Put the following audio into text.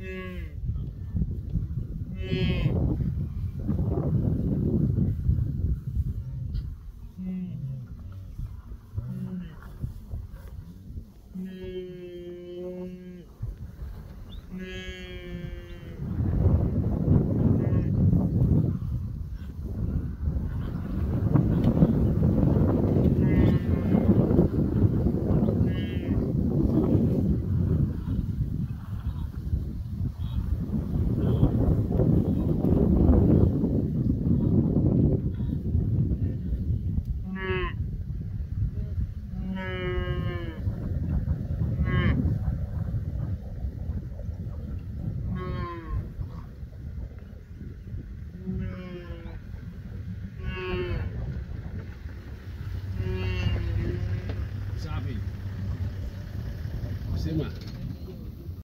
Mm-hmm. próxima.